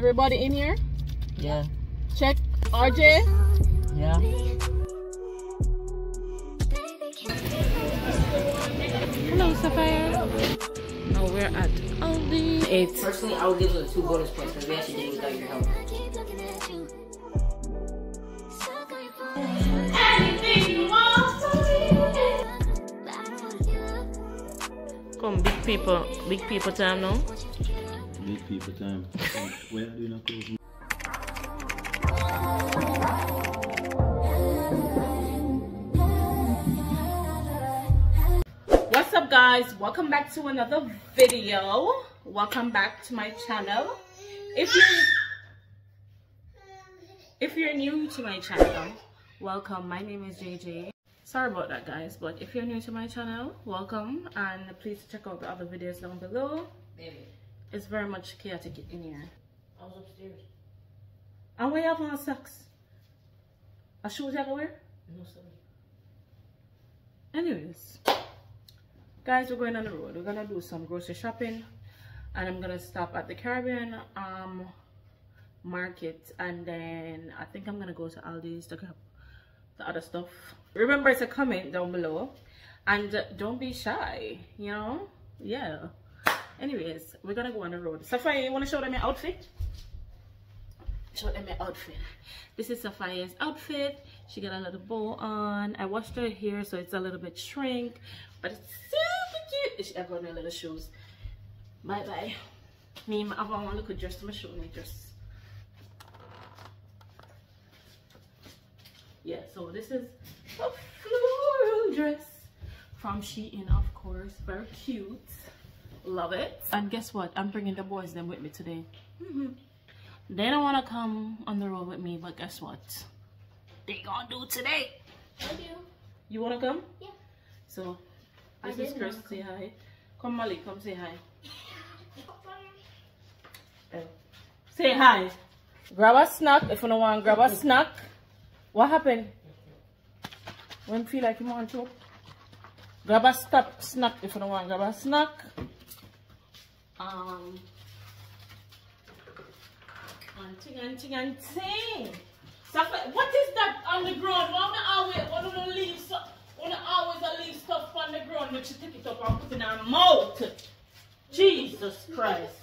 Everybody in here? Yeah. Check. RJ? Yeah. Hello, Sapphire. Oh, we're at Aldi. Eight. Personally, I would give it two bonus points because we actually did it without your help. Come, big people. Big people time now. Big people time. Where are you not closing? What's up, guys? Welcome back to another video. Welcome back to my channel. If you if you're new to my channel, welcome. My name is JJ. Sorry about that, guys, but if you're new to my channel, welcome and please check out the other videos down below. It's very much chaotic in here. I was upstairs. And where you have on socks? A shoes you ever wear? No. Anyways, guys, we're going on the road. We're gonna do some grocery shopping, and I'm gonna stop at the Caribbean um market, and then I think I'm gonna go to Aldi's to grab the other stuff. Remember to comment down below, and don't be shy. You know, yeah. Anyways, we're gonna go on the road. Sapphire, you wanna show them your outfit? Show them my outfit. This is Saphire's outfit. She got a little bow on. I washed her hair so it's a little bit shrink but it's super cute. She have on her little shoes? Bye bye. Me I have one little dress to my show me dress. Yeah so this is a floral dress from Shein of course. Very cute. Love it. And guess what? I'm bringing the boys them with me today mm-hmm. They don't want to come on the road with me, but guess what? They gonna do today. I do. You wanna come? Yeah. So, I this is Chris. Say hi. Come, Molly. Come say hi. Eh. Say hi. Grab a snack if you don't want. Grab a snack. What happened? When feel like you want to? Grab a stop snack if you don't want. Grab a snack. Um. And ting and ting and ting. What is that on the ground? Why me always want to leave so, to always leave stuff on the ground but you take it up and put it in her mouth? Jesus Christ.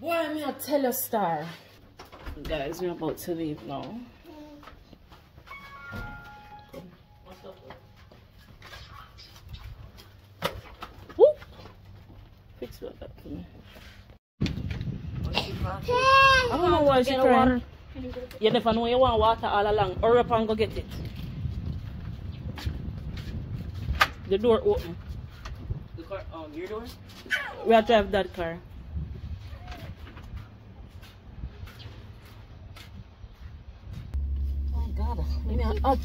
Boy, me I tell you star. Guys, we're about to leave now. Whoop. Fix what that for me. I don't know why she Get a crying. water. You never know you want water all along. Hurry up and go get it. The door open. The car, um, your door? We have to have that car. Oh my god, I'm hot.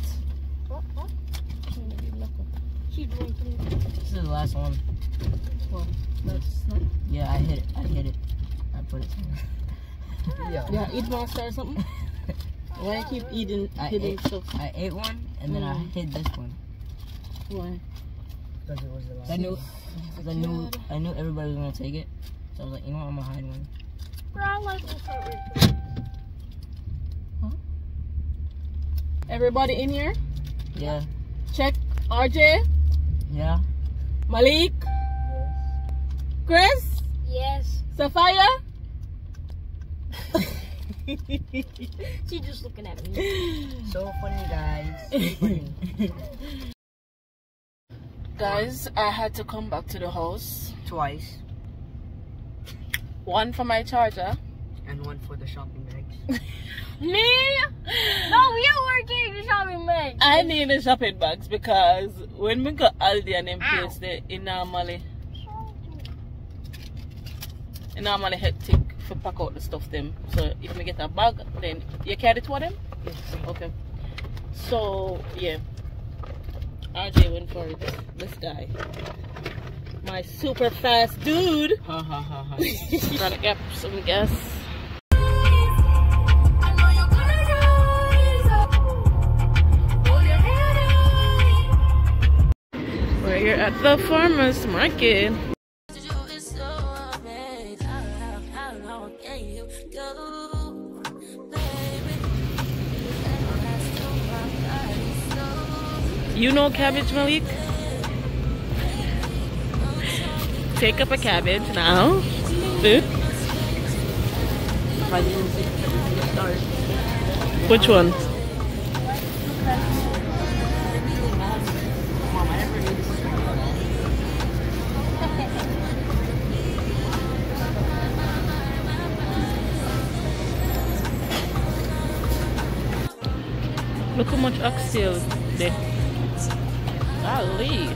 She drinking. This is the last one. That's not. Yeah, I hit it. I hit it. I put it somewhere. Yeah. Yeah, eat monster or something. Why you keep eating I hidden ate, stuff? I ate one and then I Mm. hid this one. Why? Because it was the last I knew, cause I knew, I knew everybody was gonna take it. So I was like, you know what, I'm gonna hide one. Bro, I like this part. Everybody in here? Yeah. Check RJ, Yeah. Malik, Yes. Chris, Yes. Sophia. She just looking at me. So funny, guys. So funny. Guys, I had to come back to the house. Twice. One for my charger. And one for the shopping bags. me? No, we are working the shopping bags. I need the shopping bags because when we go Aldi and them place it normally it normally hectic to pack out the stuff them. So if we get a bag, then you carry two of them? Okay. So yeah. RJ went for it. This guy. My super fast dude. Ha ha ha ha. Trying to get some gas. We're We're at the farmer's market. You know cabbage, Malik? Take up a cabbage now. Which one? Look how much oxtail there. Golly.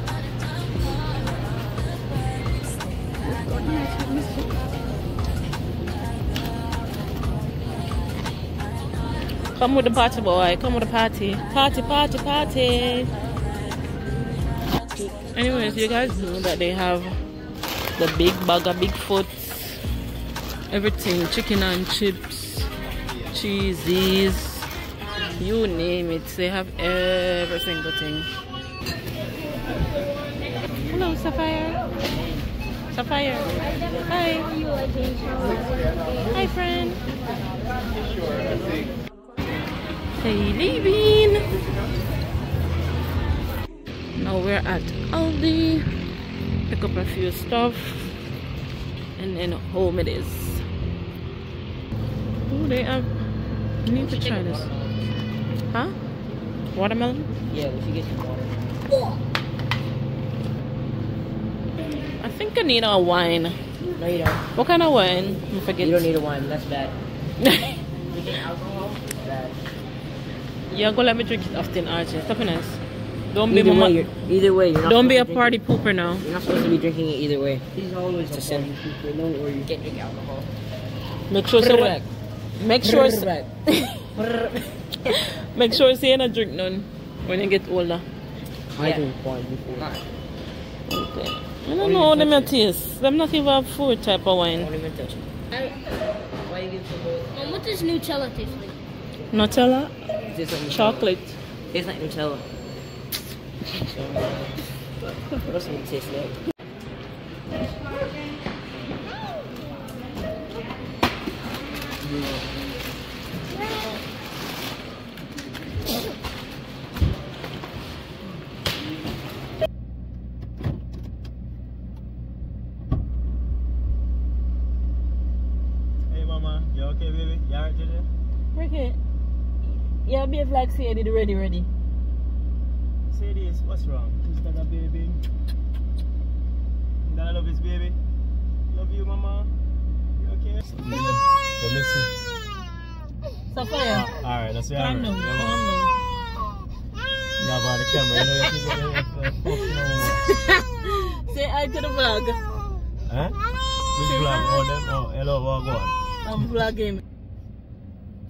Come with the party boy, come with the party. Party, party, party. Anyways, you guys know that they have the big bag of Bigfoot. Everything, chicken and chips, cheesies, you name it. They have every single thing. Hello, Sapphire. Sapphire. Hi. Hi, friend. Hey, leaving. Now we're at Aldi. Pick up a few stuff. And then home it is. Oh, they have. I need to try this. Huh? Watermelon? Yeah, we should get some water. I think I need a wine. No, you don't. What kind of wine? I forget. You don't need a wine. That's bad. Alcohol? Bad. You're gonna let me drink it often, RJ. Stop it nice. Don't be Either mama. way, you're, either way, you're not Don't be a party drink pooper now. You're not supposed to be drinking it either way. He's always It's a a sin. pooper, don't worry. You can't drink alcohol. Make sure say what. Make sure. Correct. Make sure say you not drink none when you get older. I Yeah. drink wine before. Okay. I don't know how them a taste. Them not even a food type of wine. don't even touch it. Why you give so much? Mom, what does Nutella taste like? Nutella, Is this something chocolate. Tastes like Nutella. So, what else does it taste like? Hey, mama. You okay, baby? You alright, JJ? Ricky, yeah, behave like say you did ready, ready. Say this. What's wrong? Is that a baby? That I love his baby. Love you, mama. You okay? You miss me. Sapphire, Alright, that's it. calm down, Yeah, calm man. down. You have on the camera. You know you think you're fucking Say hi to the vlog. Huh? Which vlog? Oh, them? Oh, hello, what go on? I'm vlogging.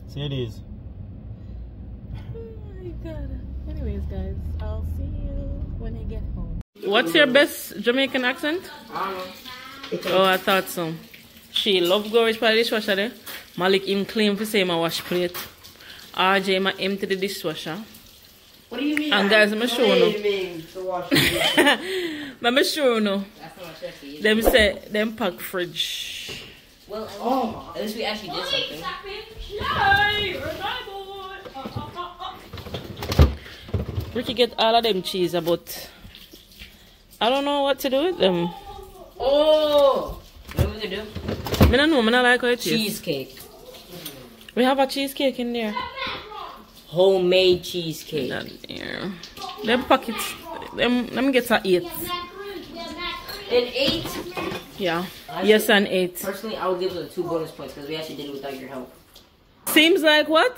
Say this. Oh my god. Anyways, guys, I'll see you when I get home. What's your best Jamaican accent? Oh, I thought so. She love go reach for the dishwasher there. Eh? Malik him claim for say my wash plate. RJ ma empty the dishwasher. What do you mean? And guys, I'm sure no. Claiming to wash the But I'm sure no. That's not what I said. Them say them pack fridge. Well, at least, Oh. at least we actually did something. Ricky get all of them cheese, but I don't know what to do with them. Oh! What are we gonna do? I don't know, I don't like how it. Cheesecake. We have a cheesecake in there. Homemade cheesecake. Not there. Them packets, them, them get a eight. And eight. Yeah. Yes, and eight. Personally, I would give it a two bonus points because we actually did it without your help. Seems like what?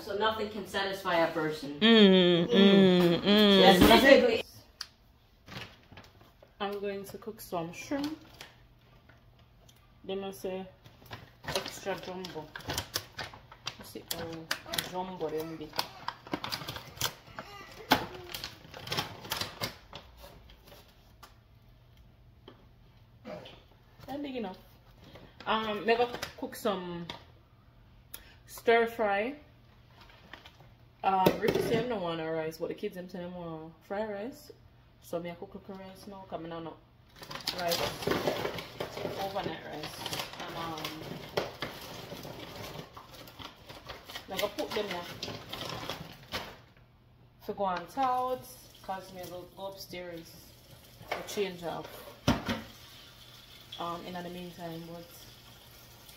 So nothing can satisfy a person. Mm, mm, mm. That's technically. I'm going to cook some shrimp. They must say extra jumbo. You see, um, jumbo That big enough. Um, maybe cook some stir fry. Um, Ricky said no want rice, but the kids them say them want fried rice. So me I cook rice now, coming on up rice, overnight rice, and um, I'm gonna put them here for go on out, cause me will go upstairs to change up um in the meantime, but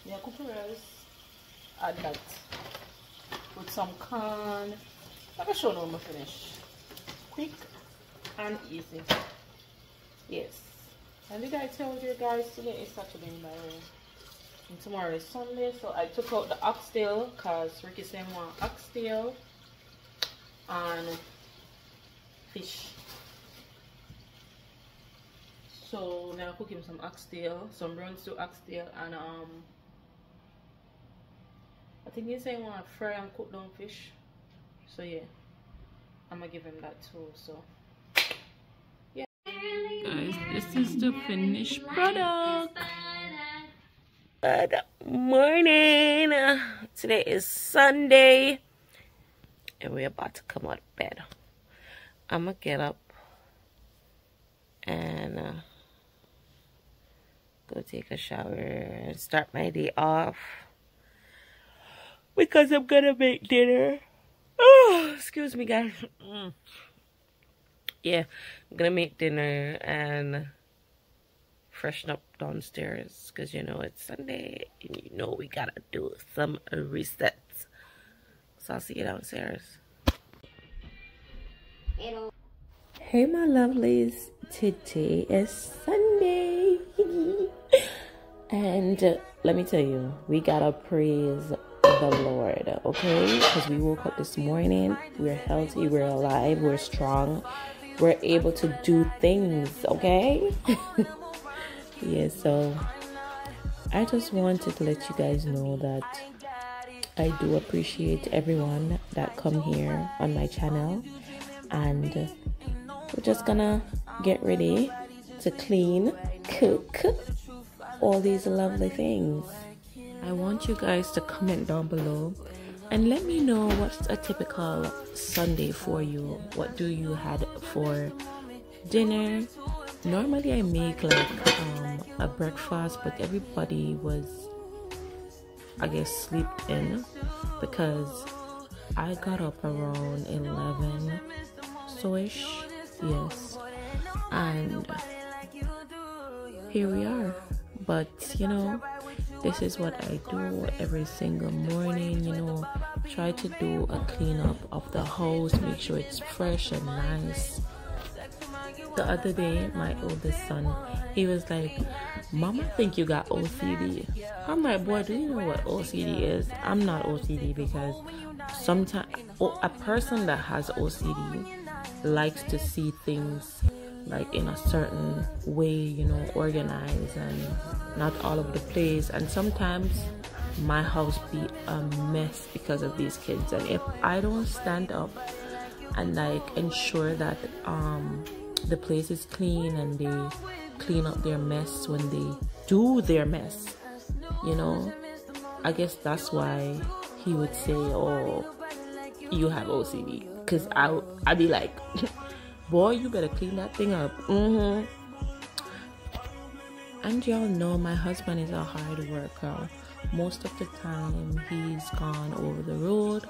yeah, cook rice, add that with some corn. Let me show you how I finish. Quick and easy. Yes. And did I tell you guys today is Saturday by the way. And tomorrow is Sunday. So I took out the oxtail because Ricky said want oxtail and fish. So now I cook him some oxtail, some brown stew oxtail and um I think he's saying want to fry and cook down fish. So yeah. I'm gonna give him that too. So yeah. guys this is the finished product good morning today is sunday and we're about to come out of bed i'm gonna get up and uh, go take a shower and start my day off because i'm gonna make dinner oh excuse me guys mm yeah, I'm gonna make dinner and freshen up downstairs because you know it's Sunday and you know we gotta do some resets. So I'll see you downstairs. Hey my lovelies, today is Sunday and uh, let me tell you, we gotta praise the Lord, okay? Because we woke up this morning, we're healthy, we're alive, we're strong, we're able to do things, okay? yeah, so I just wanted to let you guys know that I do appreciate everyone that come here on my channel and we're just gonna get ready to clean, cook all these lovely things. I want you guys to comment down below and let me know what's a typical Sunday for you. What do you had for dinner? Normally I make like um, a breakfast, but everybody was, I guess, sleep in because I got up around 11 so-ish, yes, and here we are. But you know, this is what I do every single morning, you know, try to do a cleanup of the house, make sure it's fresh and nice. The other day, my oldest son, he was like, Mama think you got OCD. I'm like, boy, do you know what OCD is? I'm not OCD because sometimes a person that has OCD likes to see things like in a certain way, you know, organized and not all over the place. And sometimes my house be a mess because of these kids. And if I don't stand up and like ensure that um the place is clean and they clean up their mess when they do their mess, you know, I guess that's why he would say, "Oh, you have OCD," because I I'd be like. boy you better clean that thing up. Mm-hmm. And y'all know my husband is a hard worker. Most of the time he's gone over the road.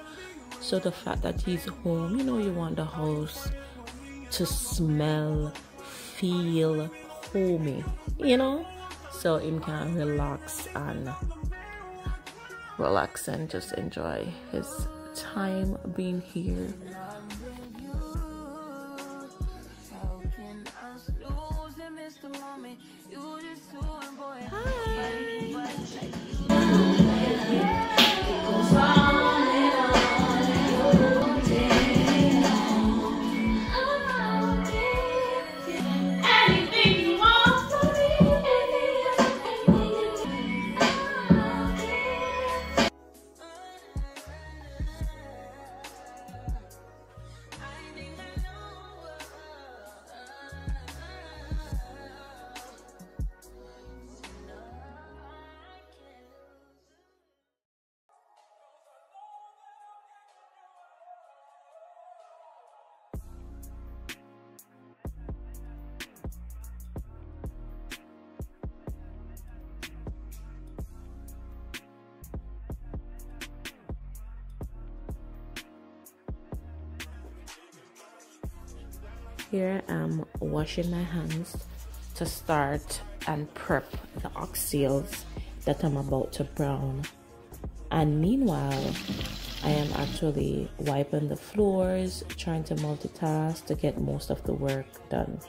So the fact that he's home you know you want the house to smell feel homey you know? So him can relax and relax and just enjoy his time being here Hi. Here I'm washing my hands to start and prep the oxtails that I'm about to brown. And meanwhile, I am actually wiping the floors, trying to multitask to get most of the work done.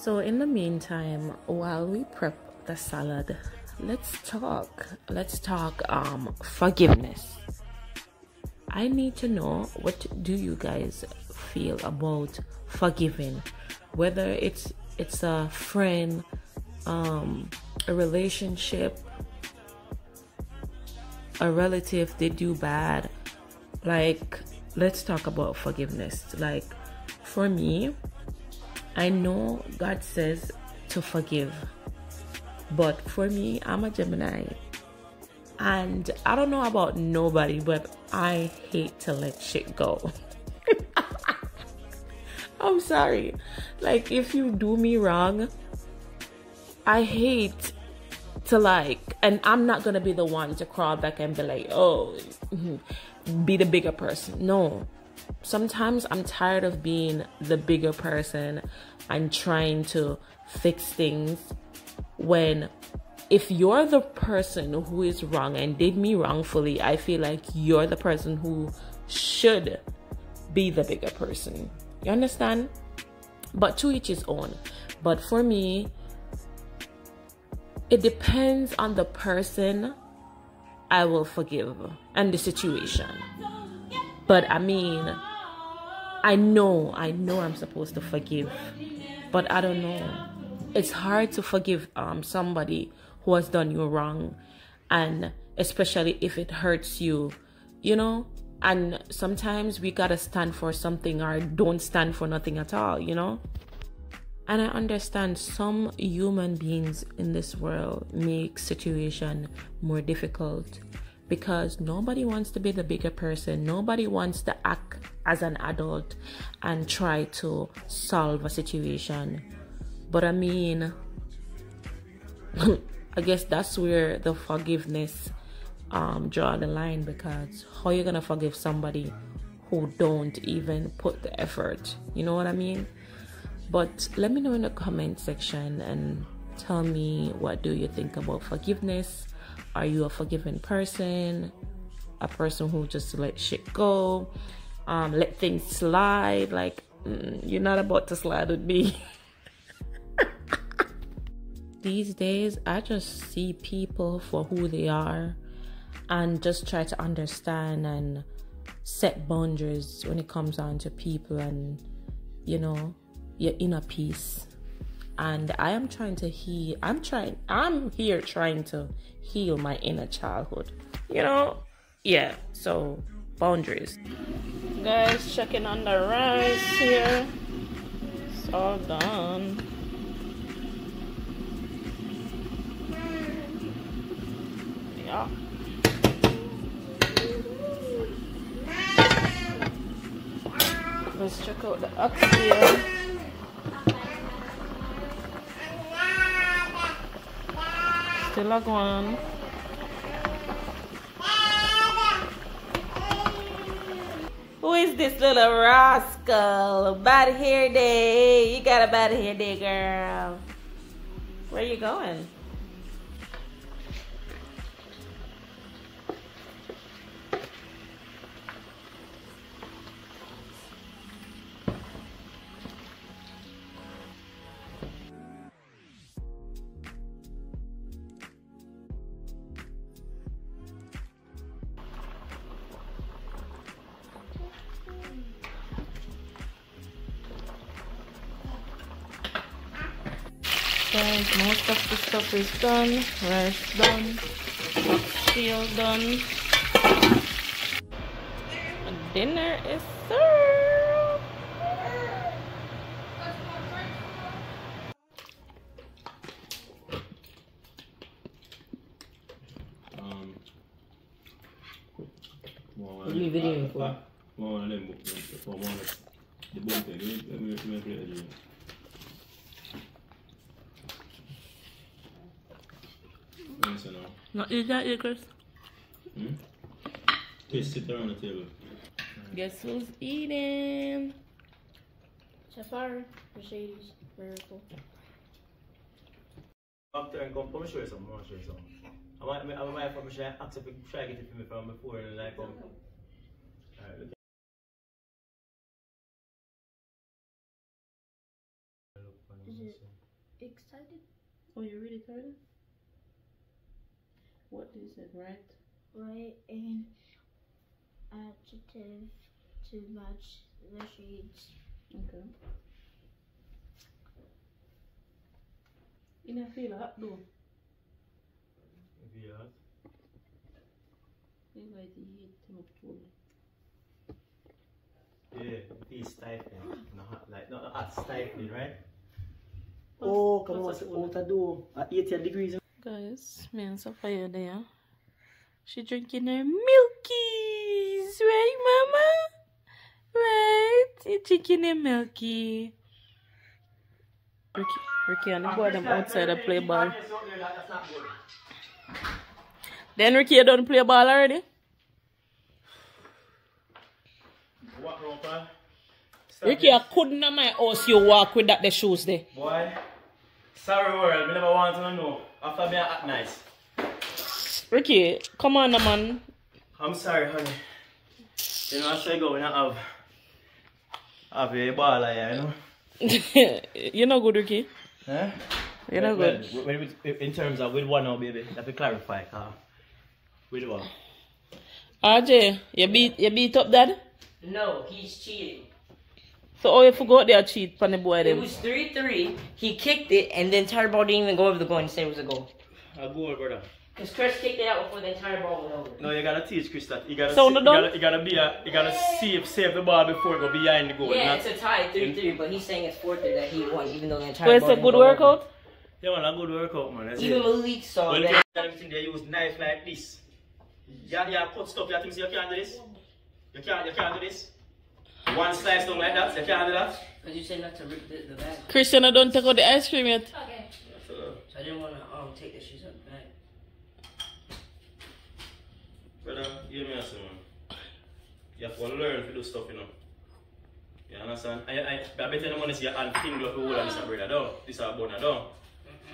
So, in the meantime, while we prep the salad, let's talk. Let's talk um, forgiveness. I need to know what do you guys feel about forgiving, whether it's it's a friend, um, a relationship, a relative did you bad. Like, let's talk about forgiveness. Like, for me, I know God says to forgive, but for me, I'm a Gemini. And I don't know about nobody, but I hate to let shit go. I'm sorry. Like, if you do me wrong, I hate to like, and I'm not gonna be the one to crawl back and be like, oh, be the bigger person. No, sometimes I'm tired of being the bigger person and trying to fix things when if you're the person who is wrong and did me wrongfully, I feel like you're the person who should be the bigger person. You understand? But to each his own. But for me, it depends on the person I will forgive and the situation. But I mean, I know, I know I'm supposed to forgive, but I don't know. It's hard to forgive um somebody who has done you wrong, and especially if it hurts you, you know. And sometimes we gotta stand for something or don't stand for nothing at all, you know. And I understand some human beings in this world make situation more difficult because nobody wants to be the bigger person. Nobody wants to act as an adult and try to solve a situation. But I mean, I guess that's where the forgiveness um, draw the line because how you gonna forgive somebody who don't even put the effort? You know what I mean? But let me know in the comment section and tell me what do you think about forgiveness are you a forgiving person? A person who just let shit go, um, let things slide? Like, mm, you're not about to slide with me. These days, I just see people for who they are and just try to understand and set boundaries when it comes down to people and, you know, your inner peace and I am trying to heal. I'm trying. I'm here trying to heal my inner childhood. You know, yeah. So boundaries. Guys, checking on the rice here. It's all done. Yeah. Let's check out the ox Who is this little rascal? Bad hair day. You got a bad hair day, girl. Where are you going? most of the stuff is done. Rice done, seal done. Dinner is served. Um, what are you videoing for? The book, the. Yes, you know. Not eat that, Chris. Hmm? Please sit around the table. Guess who's eating? Sapphire, Mercedes, Miracle. After and come, come show you something. I want to show you something. I might, I might, I might try accept try get it for me from before and like come. Alright, look. Is it excited? Oh, you really tired? What is it, right? Right, and adjective to match the shades. Okay. You don't feel hot though. If you have. You like to eat too much. Yeah, it feels stifling. Not like not hot stifling, right? Oh, come on, what's out the door? At 80 degrees. Guys, me and Sophia there. She drinking her milkies, right, Mama? Right? You drinking her milky. Ricky, Ricky and the boy them outside to play ball. Then Ricky, you don't play ball already? Ricky, I couldn't at my house you walk with that the shoes there. Boy, sorry world, me never want to know. After me I act nice. Ricky, come on, man. I'm sorry, honey. You know, I say go when I have have a ball here, you know. You're not good, Ricky. Huh? You're not Well, good. well, in terms of with one now, baby, let me clarify. Uh, with one. RJ, you beat you beat up dad? No, he's cheating. So how you forgot there cheat from the boy It was 3 3. He kicked it, and the entire ball didn't even go over the goal and said it was a goal. A goal, brother. Because Chris kicked it out before the entire ball went over. No, you gotta teach Chris that. You gotta, So see- no you gotta, you gotta be a, you gotta save, save the ball before it go behind the goal. Yeah, not- it's a tie 3 3, but he's saying it's 4 3 that he won, even though the entire So it's ball a didn't good go over. workout? yeah, man, a good workout, man. That's Even it. Malik saw Well, that. they everything they use knife like this. Yeah, yeah, cut stuff. You think you can't do this? You can't, you can't do this. One slice down like that. You can't do that. Because you said not to rip the, the bag. Christian, I don't take out the ice cream yet. Okay. So, So I didn't want to um, take the shoes out the bag. brother, hear me answer, man. You have to learn to do stuff, you know. You understand? I, I, I bet you no money see your hand finger up the whole of this, brother. Don't. This is a bone, don't.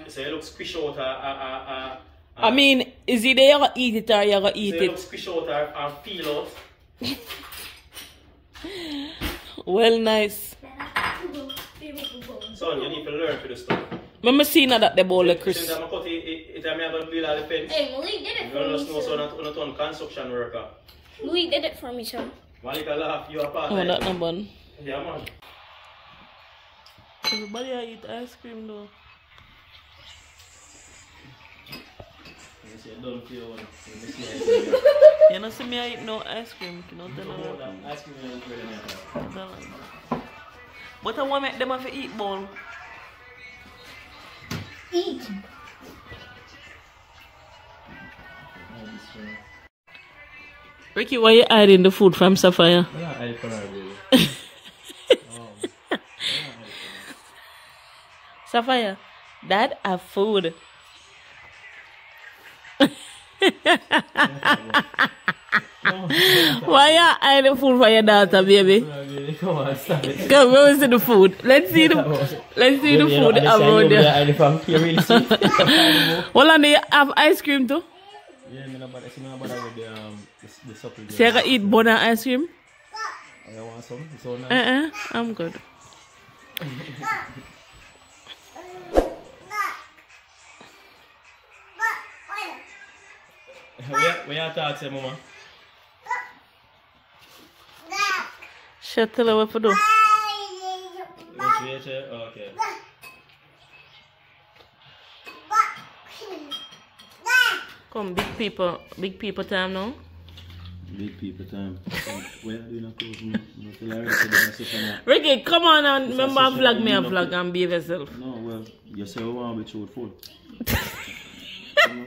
So you look squish out a, a, a, a, a I mean, is it there you gonna eat it or you gonna eat so you look it? squish out and, and feel out. Well, nice. Son, you need to learn to do stuff. Remember seeing that the ball, Since Chris. I'm a cut it, it, it, I'm going to build all the fence. Hey, Malik did it You for me. just know so So. not, not on construction worker. Malik did it for me, so. Malika laugh, you are part Oh, of that it. no bun. Yeah, man. Everybody I eat ice cream though. You say, don't feel one. You miss me, I say, You know, see me I eat no ice cream. You know, tell yeah. them. That Ice cream is really nice. Tell them. But I want make them have to eat ball. Eat. Ricky, why you hiding the food from Sapphire? Yeah, I for her, baby. Sapphire, Dad have food. Why are you hiding food for your daughter, baby? Come on, stop it. Come, where is the food? Let's see the let's see the food around there. I from here really sweet. Well, and they have ice cream too. Yeah, me no bother, see me no bother with the um the, the supple. So you can eat bun and ice cream? You want some? It's all nice. Uh-uh, I'm good. Where where you talk to mama? Shut tell her what to do. Which way to? Oh, okay. Come, big people, big people time now. Big people time. Where do you not close? No, no, tell her to do my sister Ricky, come on and remember a vlog me a social- vlog and behave yourself. No, well, you say we want to be truthful. you know?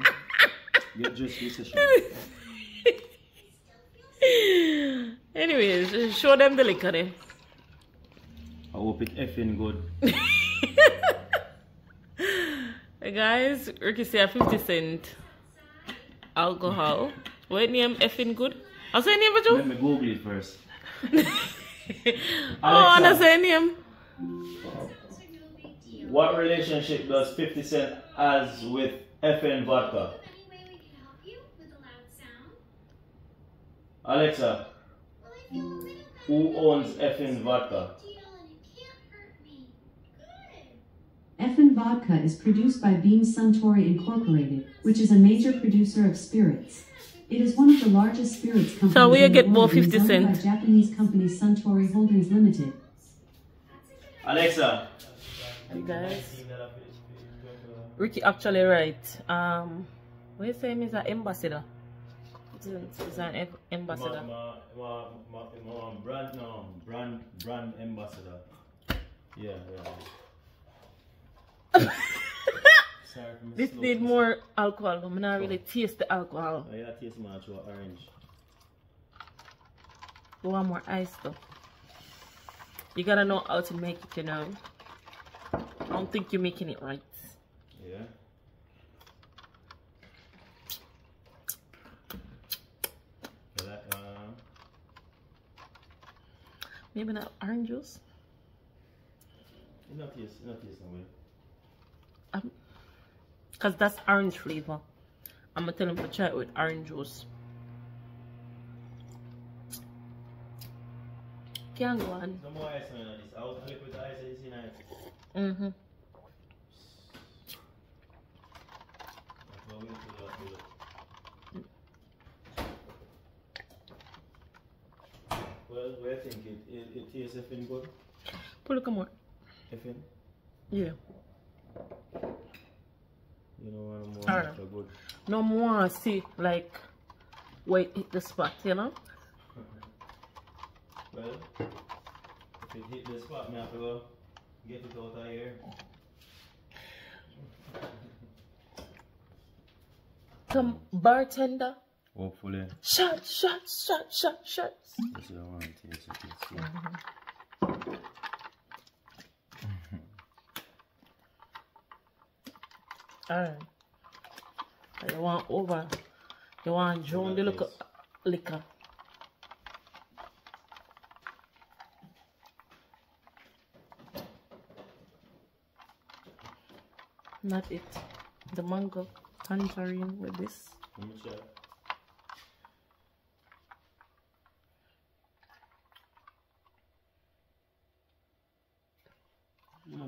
Get just this session. Anyways, show them the liquor then. I hope it effing good. Hey guys, Ricky say a 50 cent alcohol. What name effing good? I'll say name for Let you. me Google it first. Oh, I say name. What relationship does 50 Cent has with Effen vodka? Any way we can help you with a loud sound? Alexa, Well, I feel a little better. who owns Effen vodka? Deal and it can't hurt me. Effen Vodka is produced by Beam Suntory Incorporated, which is a major producer of spirits. It is one of the largest spirits companies So we in the get more world and 50 owned by. Japanese company Suntory Holdings Limited. Alexa. Hey guys. Ricky actually right. Um, what you say him is an ambassador? He's an em- ambassador. brand, no, brand, brand ambassador. Yeah, yeah. Sorry This need more alcohol. I'm not really taste the alcohol. Oh, yeah, taste my actual orange. Want more ice though. You gotta know how to make it, you know. I don't think you're making it right. Yeah. Yeah, that, uh, Maybe not orange juice. not it not no way. Um, Cause that's orange flavor. I'm gonna tell him to try it with orange juice. Can go on. No more ice on this. Flip ice that you see now. Mm-hmm. I'll wait till that build up. Well, do you think? It, it, it tastes effing good? Put a more. Effing? Yeah. You know what? More Alright. extra good. No more see like wait hit the spot, you know? Well, if it hit the spot, me have to go get it out of here. Come bartender. Hopefully. Shot, shot, shot, shot, shots. This is the one taste it. Let's see. Alright. You want over. You want Joan the look liquor. Not it. The mango tangerine with this. Let me check.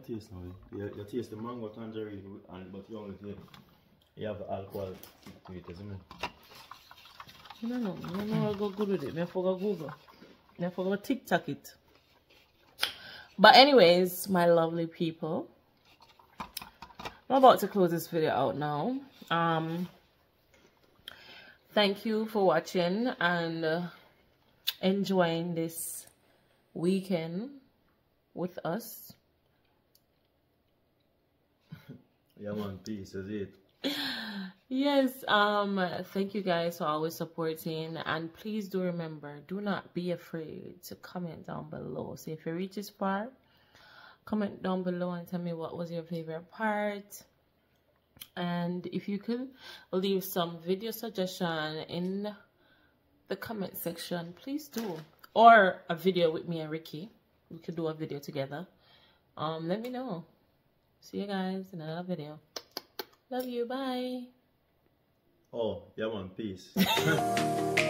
Not taste now. You, you taste the mango tangerine, and but you only taste. You have alcohol to it, isn't it? No, no, no, no, I go good with it. Me forgot Google. Me forgot TikTok it. But anyways, my lovely people, I'm about to close this video out now. Um, thank you for watching and uh, enjoying this weekend with us. Yeah, man, peace, is it? Yes, um, thank you guys for always supporting. And please do remember, do not be afraid to comment down below. So if you reach this far, comment down below and tell me what was your favorite part. And if you could leave some video suggestion in the comment section, please do. Or a video with me and Ricky. We could do a video together. Um, let me know. See you guys in another video. Love you. Bye. Oh, yeah, one peace.